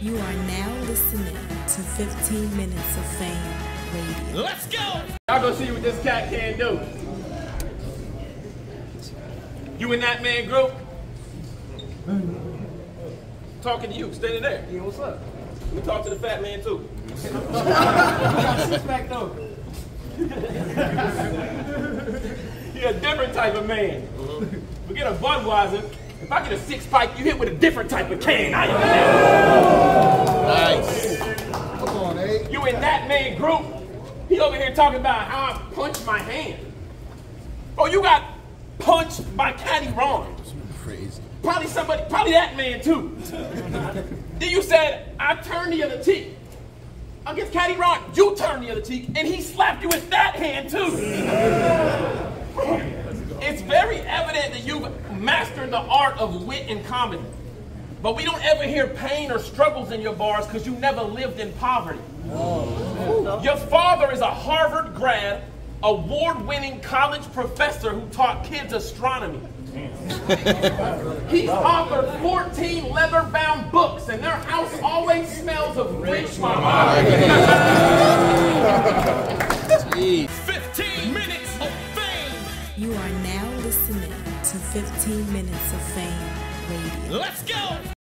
You are now listening to 15 Minutes of Fame Radio. Let's go! Y'all gonna see what this cat can do. You in that man group? Talking to you, standing there. Yeah, what's up? Let me talk to the fat man too. Six pack though. He a different type of man. We get a Budweiser. If I get a six pipe, you hit with a different type of can. I am man group? He over here talking about how I punched my hand. Oh, you got punched by Caddy Ron. Probably somebody, probably that man too. then you said, I turned the other cheek. Against Caddy Ron, you turned the other cheek, and he slapped you with that hand too. it's very evident that you've mastered the art of wit and comedy. But we don't ever hear pain or struggles in your bars because you never lived in poverty. Your father is a Harvard grad, award winning college professor who taught kids astronomy. He's authored 14 leather bound books, and their house always smells of rich mama. Jeez. 15 minutes of fame. You are now listening to 15 Minutes of Fame Radio. Let's go!